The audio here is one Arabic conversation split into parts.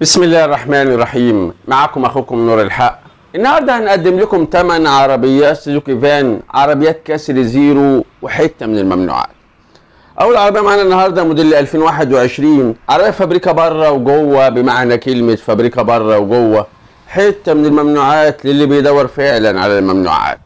بسم الله الرحمن الرحيم. معكم أخوكم نور الحق. النهارده هنقدم لكم 8 عربيات سوزوكي فان عربيات كسر زيرو وحتة من الممنوعات. أول عربية معانا النهارده موديل 2021 عربية فابريكا بره وجوة بمعنى كلمة فابريكا بره وجوة. حتة من الممنوعات للي بيدور فعلا على الممنوعات.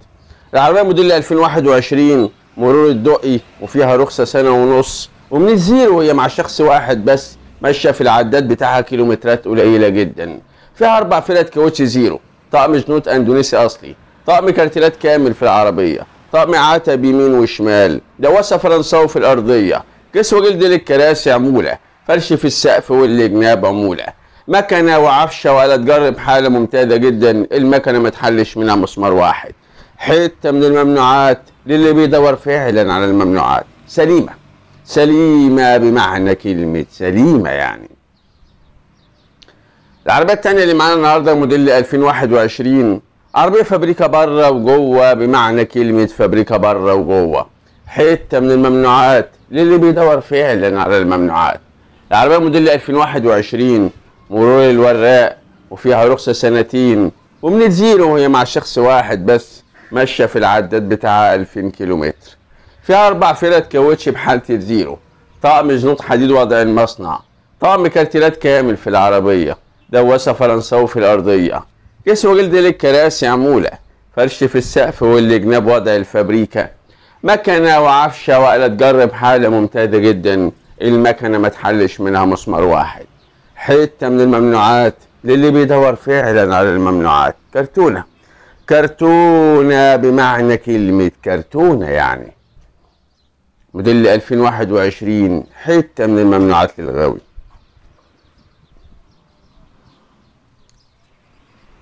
العربية موديل 2021 مرور الدقي وفيها رخصة سنة ونص ومن الزيرو هي مع شخص واحد بس ماشيه في العداد بتاعها كيلومترات قليلة جدا. فيها أربع فرد كاوتش زيرو طقم جنوط أندونيسي أصلي طقم كارتيلات كامل في العربية طقم عتب يمين وشمال دواسة فرنساوي في الأرضية كسوه جلد للكراسي عمولة فرش في السقف والجناب عموله مكنة وعفشة وآلة جر بحاله ممتازة جدا المكنة ما تحلش منها مسمار واحد. حتة من الممنوعات للي بيدور فعلا على الممنوعات. سليمة. سليمة بمعنى كلمة سليمة يعني. العربية الثانية اللي معانا النهارده موديل 2021 عربية فابريكا بره وجوة بمعنى كلمة فابريكا بره وجوة. حتة من الممنوعات للي بيدور فعلا على الممنوعات. العربية موديل 2021 مرور الوراق وفيها رخصة سنتين ومن الزيرو وهي مع شخص واحد بس ماشيه في العداد بتاعها 2000 كيلومتر. فيها أربع فرد كاوتش بحاله الزيرو طقم جنوط حديد وضع المصنع. طقم كارتيلات كامل في العربية. دواسة فرنساوي في الأرضية. كسوه جلد للكراسي عموله فرش في السقف والجناب وضع الفابريكا. مكنة وعفشه وآلة جر بحاله ممتازة جدا. المكنة ما تحلش منها مسمار واحد. حتة من الممنوعات للي بيدور فعلا على الممنوعات. كرتونة. كرتونة بمعنى كلمة كرتونة يعني. موديل 2021 حتة من الممنوعات للغاوي.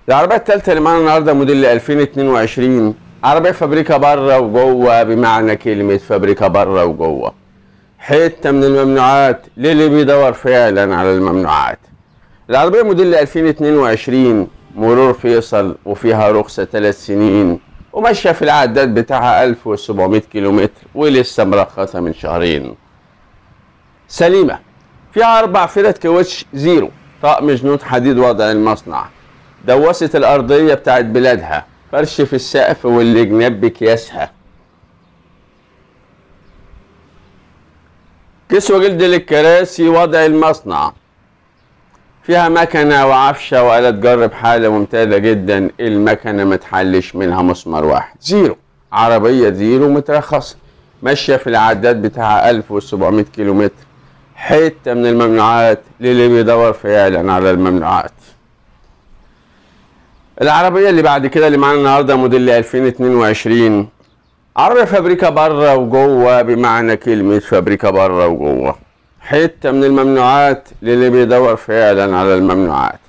العربية التالتة اللي معانا النهارده موديل 2022 عربية فابريكا بره وجوة بمعنى كلمة فابريكا بره وجوة. حتة من الممنوعات للي بيدور فعلا على الممنوعات. العربية موديل 2022 مرور فيصل وفيها رخصة ثلاث سنين. وماشية في العداد بتاعها 1700 كيلومتر ولسه مرخصة من شهرين. سليمة. فيها أربع فرد كاوتش زيرو. طقم جنوط حديد وضع المصنع. دواسة الأرضية بتاعت بلادها. فرش في السقف والجناب بكياسها. كسوة جلد للكراسي وضع المصنع. فيها مكنة وعفشة وآلة جر بحالة ممتازة جدا المكنة ما تحلش منها مسمار واحد. زيرو. عربية زيرو مترخصة ماشية في العداد بتاعها 1700 كيلومتر حتة من الممنوعات للي بيدور فعلا على الممنوعات. العربية اللي بعد كده اللي معانا النهارده موديل 2022 عربية فابريكا بره وجوة بمعنى كلمة فابريكا بره وجوة. حتة من الممنوعات للي بيدور فعلا على الممنوعات.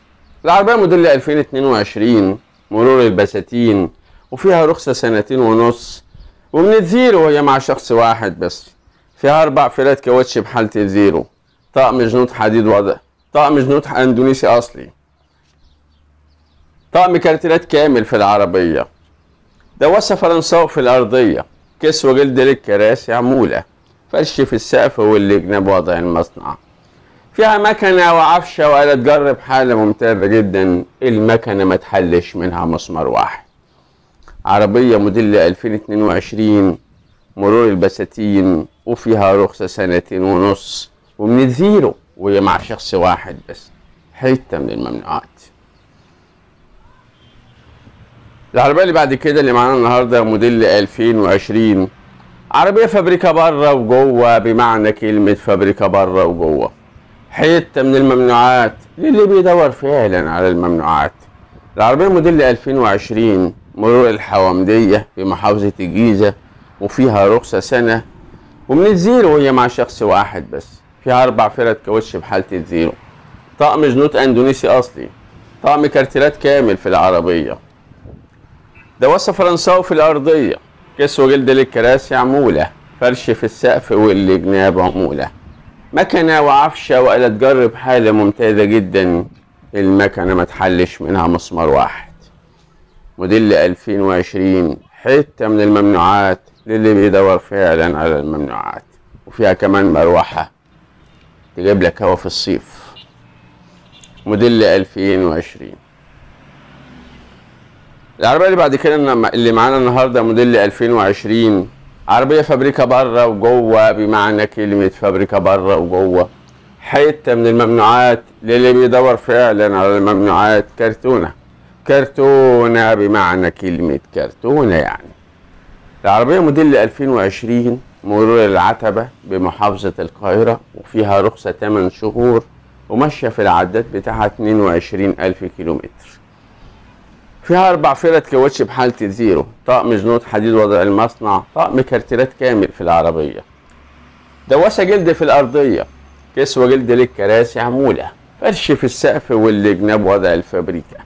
العربية موديل 2022 مرور البساتين وفيها رخصة سنتين ونص ومن الزيرو وهي مع شخص واحد بس. فيها أربع فرد كاوتش بحالة الزيرو. طقم جنوط حديد وضع طقم جنوط أندونيسي أصلي. طقم كارتيلات كامل في العربية. دواسة فرنساوي في الأرضية. كسوة جلد للكراسي عمولة. فرش في السقف والجناب وضع المصنع. فيها مكنة وعفشة وآلة جر بحالة ممتازة جدا. المكنة ما تحلش منها مسمار واحد. عربية موديل 2022 مرور البساتين وفيها رخصة سنتين ونص ومن الزيرو وهي مع شخص واحد بس. حتة من الممنوعات. العربية اللي بعد كده اللي معانا النهارده موديل 2020 عربية فابريكا بره وجوة بمعنى كلمة فابريكا بره وجوة. حتة من الممنوعات للي بيدور فعلا على الممنوعات. العربية موديل 2020 مرور الحوامدية في محافظة الجيزة وفيها رخصة سنة ومن الزيرو وهي مع شخص واحد بس. فيها أربع فرد كاوتش بحالة الزيرو. طقم جنوط أندونيسي أصلي. طقم كارتيرات كامل في العربية. دواسة فرنساوي في الأرضية. كسوة جلد للكراسي عمولة فرش في السقف والجناب عمولة. مكنة وعفشة وآلة جر بحالة ممتازة جدا. المكنة ما تحلش منها مسمار واحد. موديل 2020 حتة من الممنوعات للي بيدور فعلا على الممنوعات. وفيها كمان مروحة تجيب لك هوا في الصيف. موديل 2020 العربية اللي بعد كده اللي معانا النهاردة موديل 2020 عربية فابريكا بره وجوة بمعنى كلمة فابريكا بره وجوة. حتة من الممنوعات للي بيدور فعلا على الممنوعات كرتونة. كرتونة بمعنى كلمة كرتونة يعني. العربية موديل 2020 مرور العتبة بمحافظة القاهرة وفيها رخصة 8 شهور وماشية في العداد بتاعها 22 ألف كيلومتر. فيها أربع فرد كاوتش بحالة زيرو. طقم جنوط حديد وضع المصنع طقم كارتيرات كامل في العربية. دواسة جلد في الأرضية كسوة جلد للكراسي عمولة. فرش في السقف والجناب وضع الفابريكا.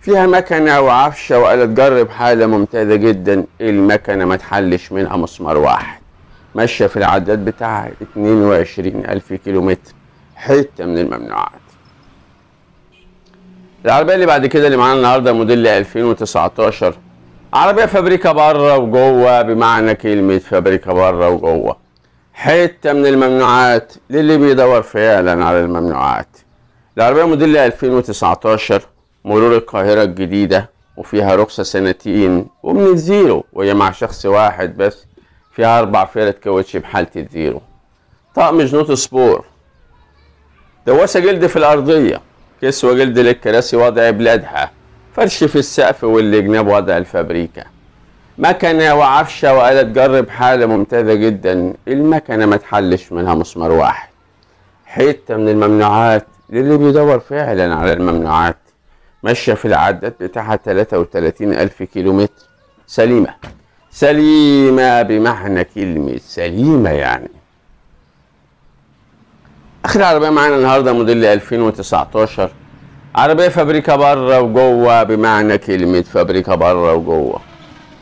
فيها مكنة وعفشة وآلة جر بحالة ممتازة جدا. المكنة ما تحلش منها مسمار واحد. ماشية في العداد بتاعها 22 ألف كيلومتر. حتة من الممنوعات. العربية اللي بعد كده اللي معانا النهاردة موديل 2019 عربية فابريكا بره وجوه بمعنى كلمة فابريكا بره وجوه. حتة من الممنوعات للي بيدور فعلا على الممنوعات. العربية موديل 2019 مرور القاهرة الجديدة وفيها رخصة سنتين ومن الزيرو وهي مع شخص واحد بس فيها أربع فرد كاوتش بحالة الزيرو. طقم جنوط سبور. دواسة جلد في الأرضية. كسوة جلد للكراسي وضع بلادها. فرش في السقف والجناب وضع الفابريكا. مكنة وعفشة وآلة جر بحالة ممتازة جدا. المكنة ما تحلش منها مسمار واحد. حتة من الممنوعات للي بيدور فعلا على الممنوعات. ماشية في العداد بتاعها 33 ألف كيلومتر. سليمة. سليمة بمعنى كلمة سليمة يعني. آخر عربية معانا النهاردة موديل 2019 عربية فابريكا بره وجوة بمعنى كلمة فابريكا بره وجوة.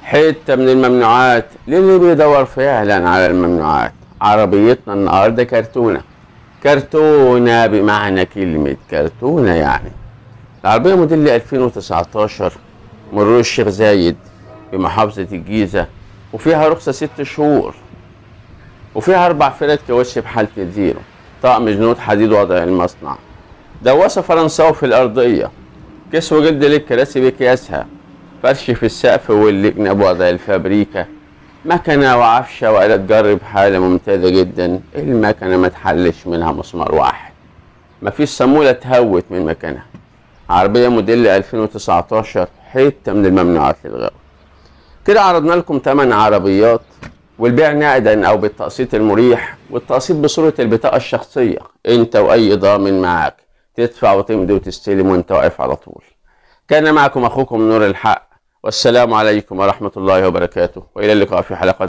حتة من الممنوعات للي بيدور فعلا على الممنوعات. عربيتنا النهاردة كرتونة. كرتونة بمعنى كلمة كرتونة يعني. العربية موديل 2019 مرور الشيخ زايد بمحافظة الجيزة وفيها رخصة ست شهور. وفيها أربع فرد كاوتش بحالة الزيرو. طقم جنوط حديد وضع المصنع. دواسة فرنساوي في الأرضية. كسوة جلد للكراسي بكياسها. فرش في السقف والجناب وضع الفابريكا مكنة وعفشة وآلة جر بحالة ممتازة جدا. المكنة ما تحلش منها مسمار واحد. مفيش صامولة تهوت من مكانها. عربية موديل 2019 حتة من الممنوعات للغاوي كده عرضنا لكم 8 عربيات. والبيع نقدا أو بالتقسيط المريح والتقسيط بصورة البطاقة الشخصية. أنت وأي ضامن معاك تدفع وتمضي وتستلم وأنت واقف على طول. كان معكم أخوكم نور الحق. والسلام عليكم ورحمة الله وبركاته. وإلى اللقاء في حلقة